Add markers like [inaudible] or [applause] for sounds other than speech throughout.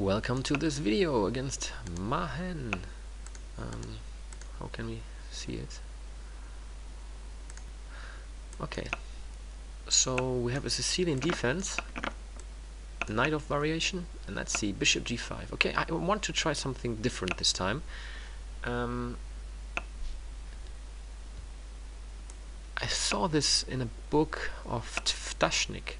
Welcome to this video against Mahen. Um, how can we see it? Okay, so we have a Sicilian defense, Najdorf variation, and let's see, bishop g5. Okay, I want to try something different this time. Um, I saw this in a book of Ftacnik,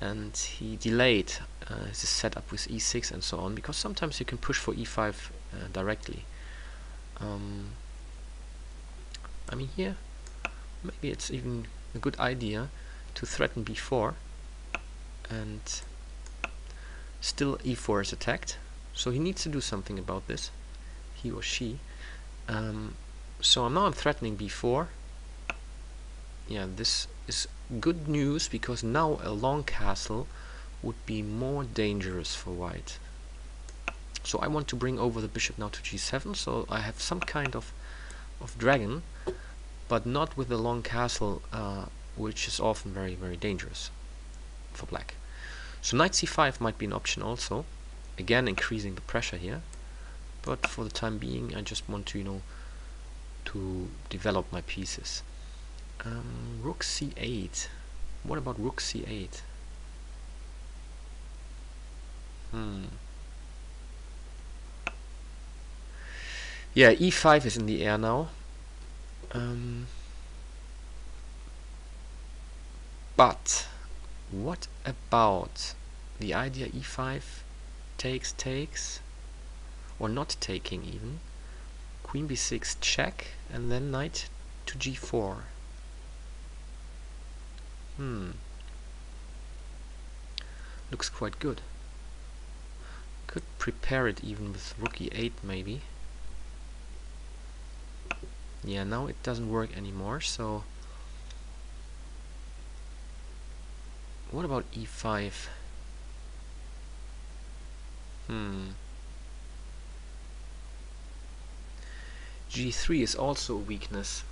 and he delayed uh, his setup with e6 and so on because sometimes you can push for e5 uh, directly. Um, I mean here maybe it's even a good idea to threaten b4 and still e4 is attacked. So he needs to do something about this he or she. Um, so now I'm threatening b4 yeah this is good news because now a long castle would be more dangerous for white. So I want to bring over the bishop now to g7, so I have some kind of, of dragon, but not with the long castle, uh, which is often very, very dangerous for black. So knight c5 might be an option also, again increasing the pressure here, but for the time being I just want to, you know, to develop my pieces. Um, rook c8. What about rook c8? Hmm. Yeah, e5 is in the air now. Um, but what about the idea e5 takes takes or not taking even queen b6 check and then knight to g4 hmm looks quite good could prepare it even with rook e8 maybe. Yeah, now it doesn't work anymore, so... What about e5? Hmm. g3 is also a weakness.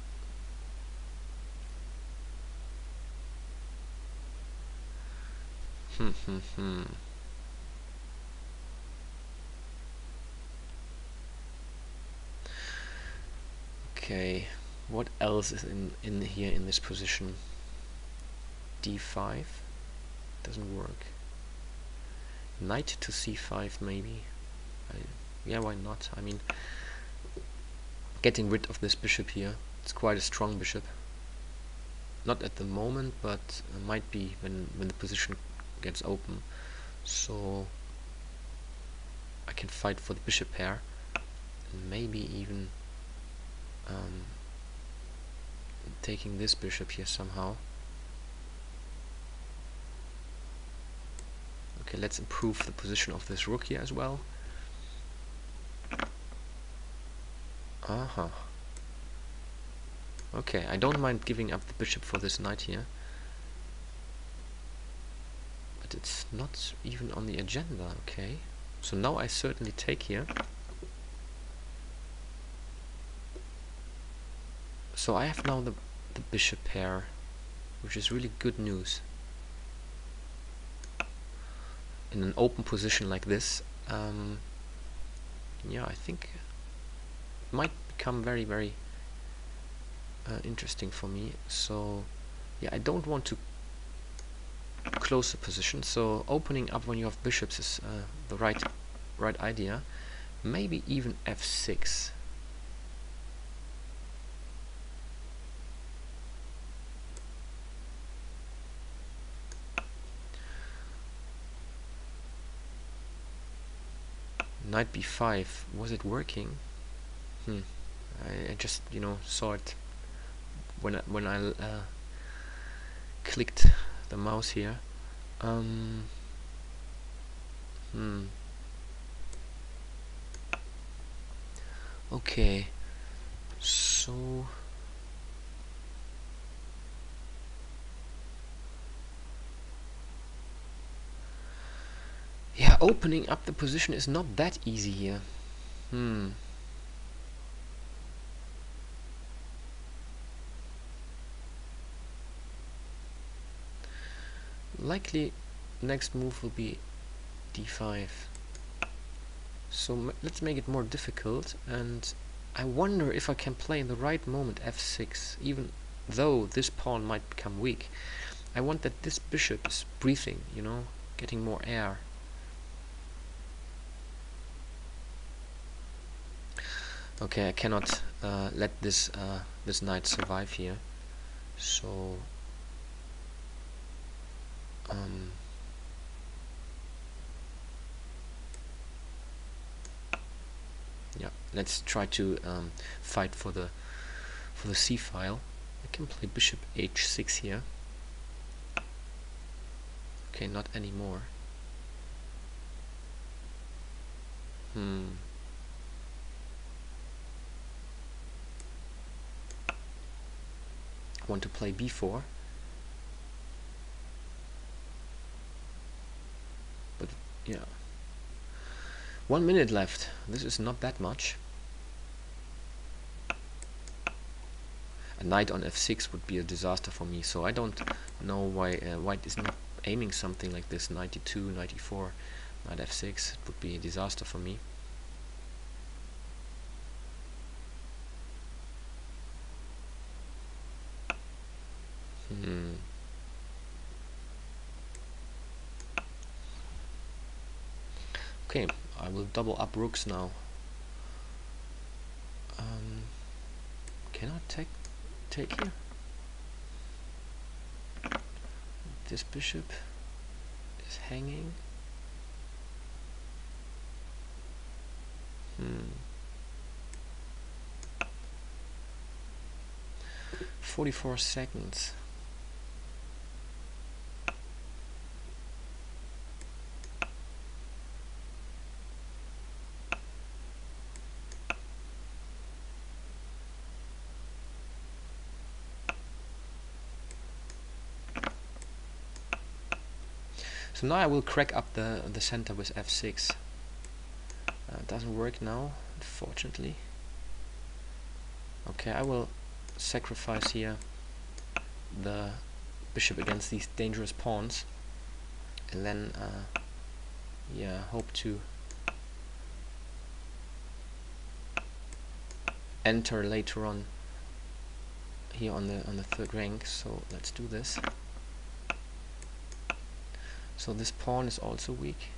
Okay, what else is in, in here in this position? d5 doesn't work. Knight to c5 maybe. I, yeah, why not? I mean, getting rid of this bishop here. It's quite a strong bishop. Not at the moment, but might be when when the position gets open. So I can fight for the bishop pair, and maybe even um, taking this bishop here somehow. Okay, let's improve the position of this rook here as well. Uh -huh. Okay, I don't mind giving up the bishop for this knight here. But it's not even on the agenda, okay. So now I certainly take here. So I have now the, the bishop pair, which is really good news. In an open position like this, um, yeah, I think it might become very, very uh, interesting for me. So, yeah, I don't want to close the position. So opening up when you have bishops is uh, the right, right idea. Maybe even f6. knight b5 was it working hmm I, I just you know saw it when I, when I uh, clicked the mouse here um, hmm okay so yeah, opening up the position is not that easy here. Hmm. Likely next move will be d5. So let's make it more difficult and I wonder if I can play in the right moment f6 even though this pawn might become weak. I want that this bishop is breathing, you know, getting more air. Okay, I cannot uh, let this uh, this knight survive here. So um, yeah, let's try to um, fight for the for the c file. I can play bishop h6 here. Okay, not anymore. Hmm. want to play b4 but yeah. One minute left. This is not that much. A knight on f6 would be a disaster for me so I don't know why uh, white is not aiming something like this. 92 94 knight f6 it would be a disaster for me. Hmm. Okay, I will double up rooks now. Um, can I take take here? This bishop is hanging. Hmm. 44 seconds. So now I will crack up the, the center with f6. Uh, it doesn't work now, unfortunately. Okay, I will sacrifice here the bishop against these dangerous pawns and then uh, yeah hope to enter later on here on the on the third rank so let's do this so this pawn is also weak.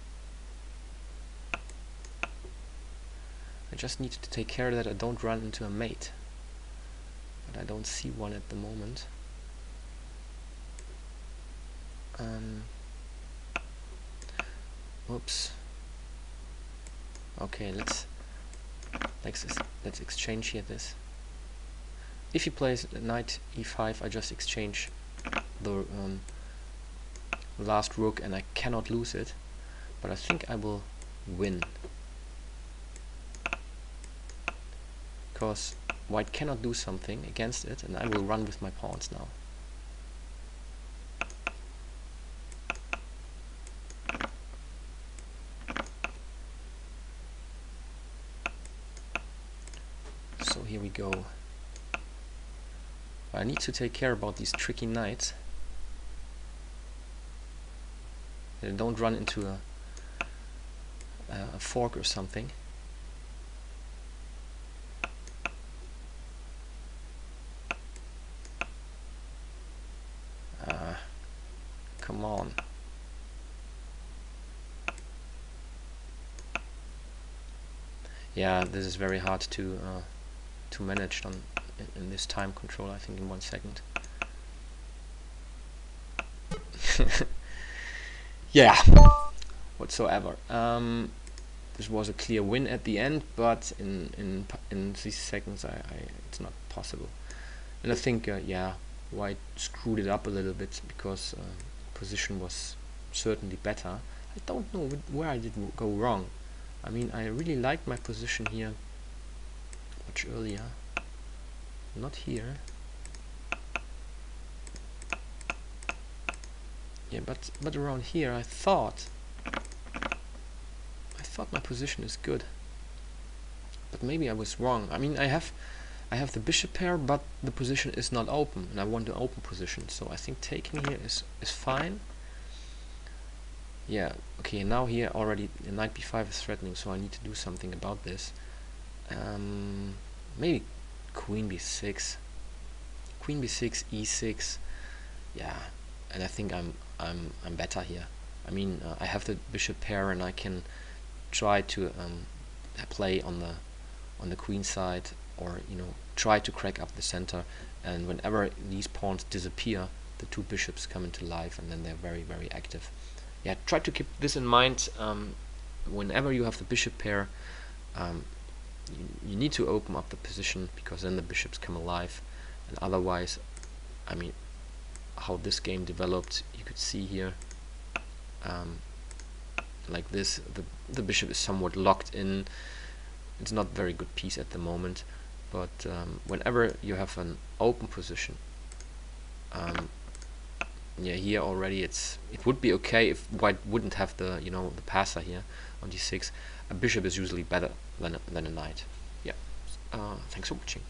I just need to take care that I don't run into a mate. But I don't see one at the moment. Um, oops. Okay, let's let's let's exchange here this. If he plays knight e5, I just exchange the um, last rook and I cannot lose it but I think I will win. Because white cannot do something against it and I will run with my pawns now. So here we go. I need to take care about these tricky knights don't run into a, a fork or something. Uh, come on. Yeah, this is very hard to uh, to manage on in, in this time control. I think in one second. [laughs] yeah, whatsoever. Um, this was a clear win at the end, but in in in these seconds, I, I it's not possible. And I think, uh, yeah, White screwed it up a little bit because uh, position was certainly better. I don't know where I did go wrong. I mean, I really liked my position here much earlier. Not here. Yeah, but but around here I thought I thought my position is good. But maybe I was wrong. I mean I have I have the bishop pair but the position is not open and I want an open position so I think taking here is is fine. yeah okay now here already the knight b5 is threatening so I need to do something about this um, maybe queen b6 queen b6 e6 yeah and I think I'm I'm I'm better here. I mean uh, I have the bishop pair and I can try to um, play on the on the queen side or you know try to crack up the center. And whenever these pawns disappear the two bishops come into life and then they're very very active. Yeah try to keep this in mind. Um, whenever you have the bishop pair um, you, you need to open up the position because then the bishops come alive. And otherwise I mean how this game developed. You could see here um, like this the, the bishop is somewhat locked in. It's not very good piece at the moment but um, whenever you have an open position um, yeah here already it's it would be okay if white wouldn't have the you know the passer here on d6 a bishop is usually better than a, than a knight. Yeah. Uh, thanks for watching